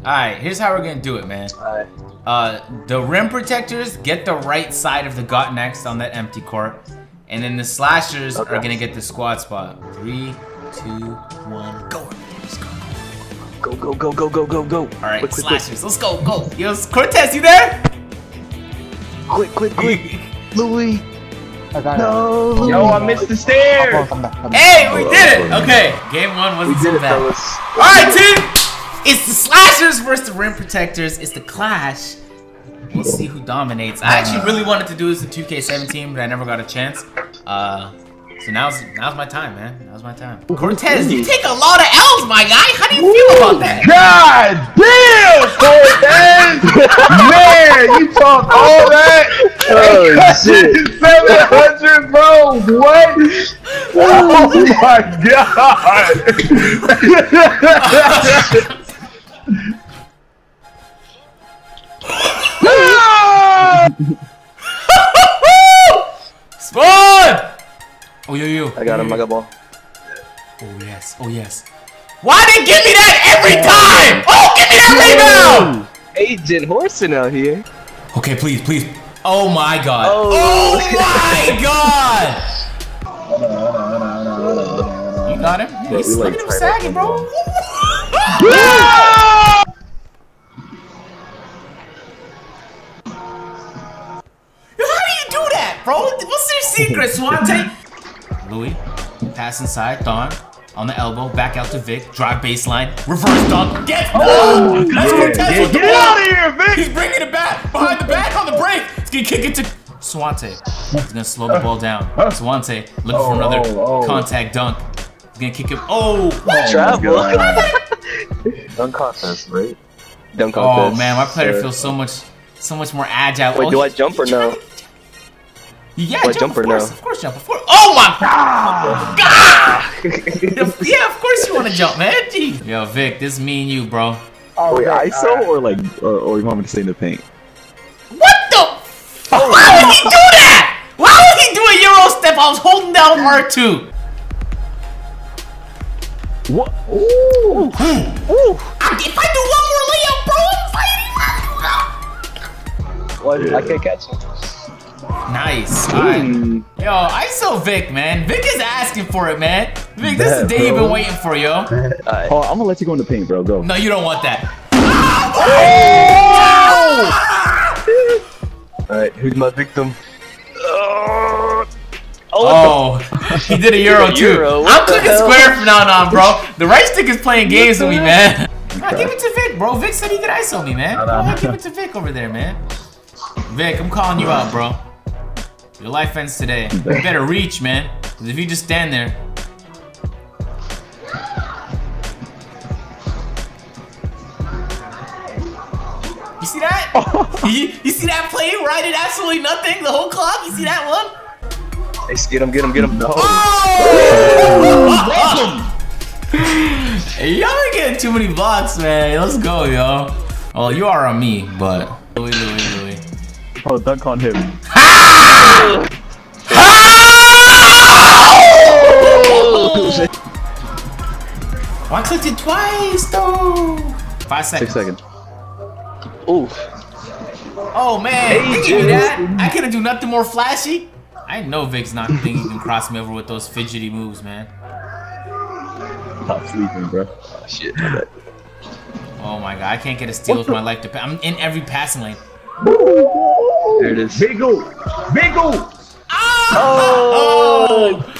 Alright, here's how we're gonna do it, man. Alright. Uh, the rim protectors get the right side of the gut next on that empty court. And then the slashers Okay. are gonna get the squad spot. Three, two, one, go. Go. Go, go, go, go, go, go, go. Alright, quick, quick, quick, slashers, let's go, go. Yo, Cortez, you there? quick, quick, quick. Louis. I got No, it. Louis. Yo, I missed the stairs. Come back, come back. Hey, we did it! Okay, game one We wasn't did so it, bad. fellas. Alright, team! It's the slashers versus the rim protectors. It's the clash. We'll see who dominates. I actually really wanted to do this in 2K17, but I never got a chance. Uh, so now's now's my time, man. Now's my time. Cortez, you take a lot of L's, my guy. How do you feel about that? God damn, Cortez! Man, you talk all that. Oh, shit. 700, bro. What? Oh my God. I got him, I got ball. Oh, yes. Oh, yes. Why did give me that every time? Oh, give me that rebound! Agent Horson out here. Okay, please, please. Oh my god. Oh. Oh, my god! You got him? we He's, like look at him tight sagging, bro. Yo, How do you do that, bro? What's their secret, Swante? Louis, pass inside, Don. On the elbow, back out to Vic, drive baseline, reverse dunk, get oh, That's Cortez Get, with the get ball. out of here, Vic. He's bringing it back behind the back on the break. He's gonna kick it to Swante. He's gonna slow the ball down. Swante looking for Oh, another oh, oh. contact dunk. He's gonna kick him. Oh, Travel. Oh dunk contest, right? Dunk oh, contest. oh man, my player Sir. feels so much, so much more agile. Wait, oh, do I jump or no? Yeah, Do I jump, jump or of course, no? Of jump. Of course. Oh my god! yeah, of course you want to jump, man. Jeez. Yo, Vic, this is me and you, bro. Oh, Wait, okay, ISO or like, or, or you want me to stay in the paint? What the? Why would he oh, do that? Why would he do a euro step? I was holding down R2. What? Ooh. I, if I do one more layup, bro, I'm fighting. What? I can't catch him. Nice. Alright. Hmm. Yo, I saw Vic, man. Vic is asking for it, man. Vic, this is the Bet, day you've been waiting for, yo. Alright. Oh, I'm gonna let you go in the paint, bro. Go. No, you don't want that. Alright, who's my victim? Oh, Oh, he did a euro Did a too. euro, I'm the clicking hell? square from now on, bro. The right stick is playing games with me, man. Nah, give it to Vic, bro. Vic said he could ISO me, man. Go ahead, give it to Vic over there, man. Vic, I'm calling you out, bro. Your life ends today. You better reach, man. Because if you just stand there. You see that? you, you see that play where I did absolutely nothing the whole clock? You see that one? Hey, get him, get him, get him. No. Oh! Hey, y'all are getting too many blocks, man. Let's go, yo. Well, you are on me, but Louis, Louis, Louis. Oh, dunk on him. Oh! Why clicked it twice, though? Five seconds. Six seconds. Oof. Oh man, you give me that. I couldn't do nothing more flashy. I know Vic's not thinking he can cross me over with those fidgety moves, man. Stop sleeping, bro. Ah, shit. Oh my god, I can't get a steal with my life. Dep- I'm in every passing lane. There it is. Biggle. Biggle. Oh! Oh,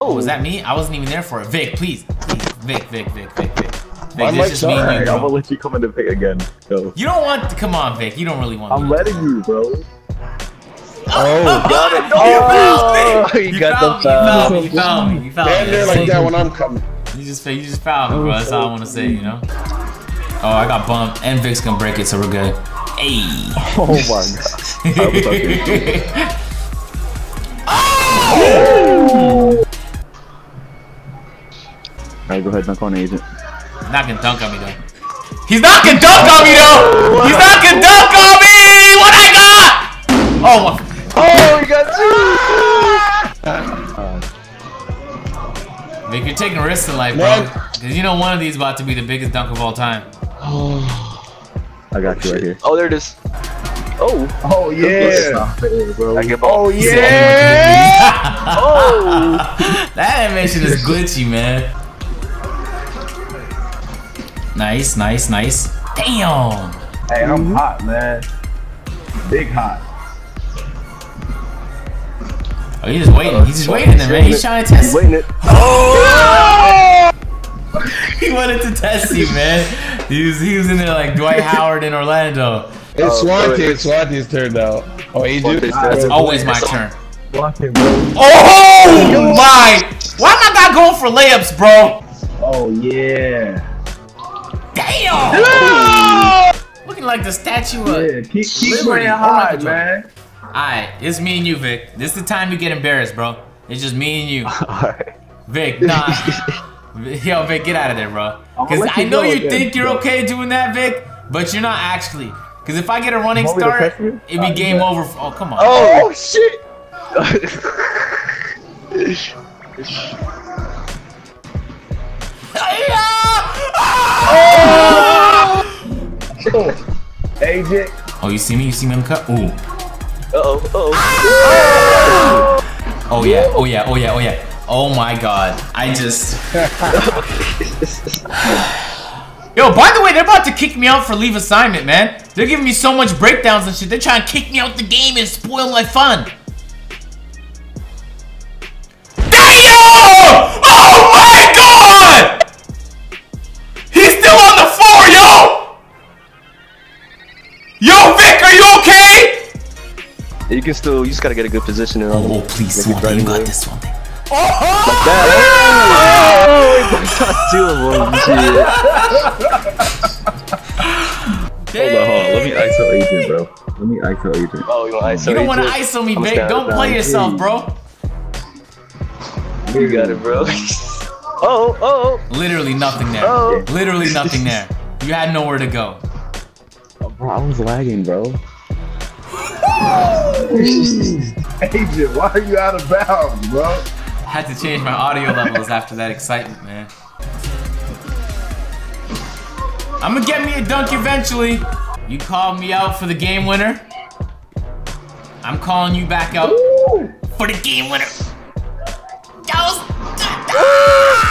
Oh, was that me? I wasn't even there for it. Vic, please, please, Vic, Vic, Vic, Vic, Vic. Vic, I'm this just me and you, I'm gonna let you come in the paint again. Go. You don't want to come on, Vic. You don't really want. To. I'm me. letting you, bro. Oh, got it. Oh, Oh, you you found got me. the You found me. You found me. You found Stand me. there like that when I'm coming. You just, you just found me, bro. That's all I want to say, you know. Oh, I got bumped, and Vic's gonna break it, so we're good. Hey. Oh my god. I was okay. Alright, go ahead, dunk on agent. Not gonna dunk on me though. He's not gonna dunk on me though. He's not gonna dunk on me. What I got? Oh my. Oh, you got two. Vic, you're taking risks in life, bro. Cause you know one of these about to be the biggest dunk of all time. Oh. I got you right here. Oh, there it is. Oh, Oh yeah. I get Oh yeah. oh. that animation is glitchy, man. Nice, nice, nice. Damn. Hey, I'm mm-hmm. hot, man. Big hot. Oh, he's just waiting. He's just oh, waiting there, man. He's trying to test. He's waiting it. Oh! He wanted to test you, man. He was, he was in there like Dwight Howard in Orlando. It's Oh, Swante. good. Swante's turn now. Oh, he Swante's do. turn. It's always my turn. Block him, bro. Oh my! Why am I not going for layups, bro? Oh yeah. Damn! Looking like the statue of. Yeah, keep keep Liberty. playing hard, Michael man. Alright, it's me and you, Vic. This is the time you get embarrassed, bro. It's just me and you. Alright. Vic, nah. Yo, Vic, get out of there, bro. Because I know you again, think you're bro. okay doing that, Vic, but you're not actually. Because if I get a running Want me to start, it'd be Uh, game yeah. over. f- Oh, come on. Oh, shit. AJ. Oh, you see me? You see me in the cut? Ooh. Uh-oh, uh-oh. Oh, yeah. Oh, yeah. Oh, yeah. Oh, yeah. Oh, my God. I just. Yo, by the way, they're about to kick me out for leave assignment, man. They're giving me so much breakdowns and shit. They're trying to kick me out the game and spoil my fun. Damn! Oh my god! He's still on the floor, yo! Yo, Vic, are you okay? You can still, you just gotta get a good position in Oh, oh please, Make it Swante, you right got away. This, Swante. That, oh! Two of them, shit. Hold on, hold on. Let me ISO agent, bro. Let me ISO agent. Oh, you want ISO? You don't want to agent? ISO me, I'm Vic. Don't play yourself, bro. You got it, bro. Oh, oh, oh, Literally nothing there. oh. Literally nothing there. You had nowhere to go. Oh, bro, I was lagging, bro. AJ, why are you out of bounds, bro? Had to change my audio levels after that excitement, man. I'm gonna get me a dunk eventually. You called me out for the game winner. I'm calling you back out for the game winner.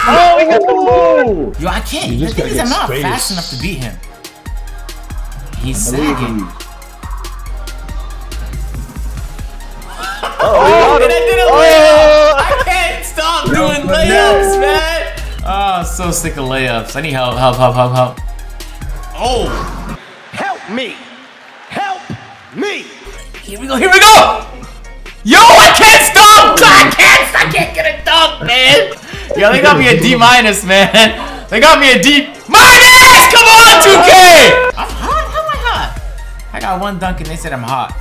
Oh, we got the move. Yo, I can't. You The just thing gotta is, I'm not straight fast enough to beat him. He's sagging. me. Oh, and I so sick of layups. I need help, help, help, help, help. Oh, Help me! Help me! here we go, here we go. Yo, I can't stop. I can't, I can't get a dunk, man. Yo, they got me a D minus, man. They got me a D minus. Come on, 2K. I'm hot. How am I hot? I got one dunk and they said I'm hot.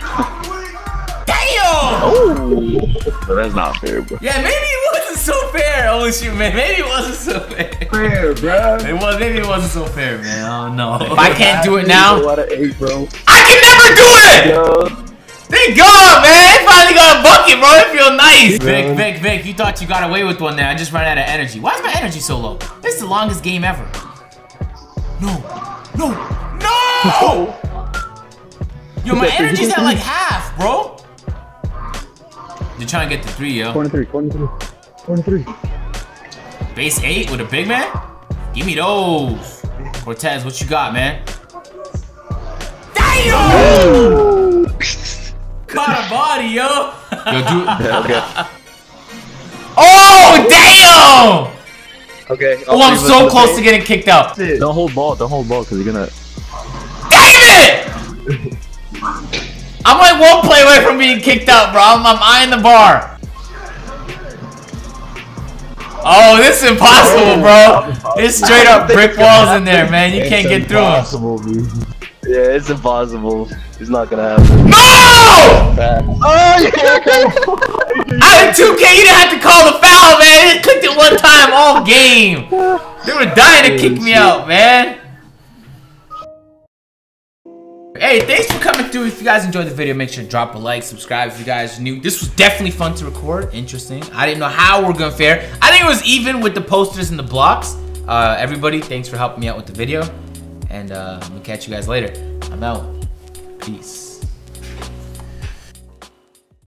Damn. Bro, that's not fair, bro. Yeah, maybe it wasn't so fair. Oh shoot, man. Maybe it wasn't so fair. Fair, bro. It was. Maybe it wasn't so fair, man. Oh no. If I can't do it now, eight, bro. I can never do it. Yo, Thank God, man. I finally got a bucket, bro. It feel nice. Vic, Vic, Vic. You thought you got away with one there. I just ran out of energy. Why is my energy so low? This is the longest game ever. No. No. No. Yo, my energy's at like half, bro. You're trying to get the three, yo. Corner three, corner three. Base eight with a big man? Give me those. Cortez, what you got, man? Damn! Caught a body, yo. yo, do okay, Oh, damn! okay. Oh, I'm so close to getting kicked out. Don't hold ball, don't hold ball, because you're gonna. Damn it! I'm like one play away from being kicked out, bro. I'm, I'm eyeing the bar. Oh, this is impossible, oh. bro. It's straight up brick walls in there, man. You can't get through them. Impossible. Yeah, it's impossible. It's not gonna happen. No! Oh, yeah. Out of 2K, you didn't have to call the foul, man. You just clicked it one time all game. They were dying to kick me out, man. Hey, thanks for coming through. If you guys enjoyed the video, make sure to drop a like, subscribe if you guys are new. This was definitely fun to record. Interesting. I didn't know how we're gonna fare. I think it was even with the posters and the blocks. Uh, everybody, thanks for helping me out with the video. And uh, I'm catch you guys later. I'm out. Peace.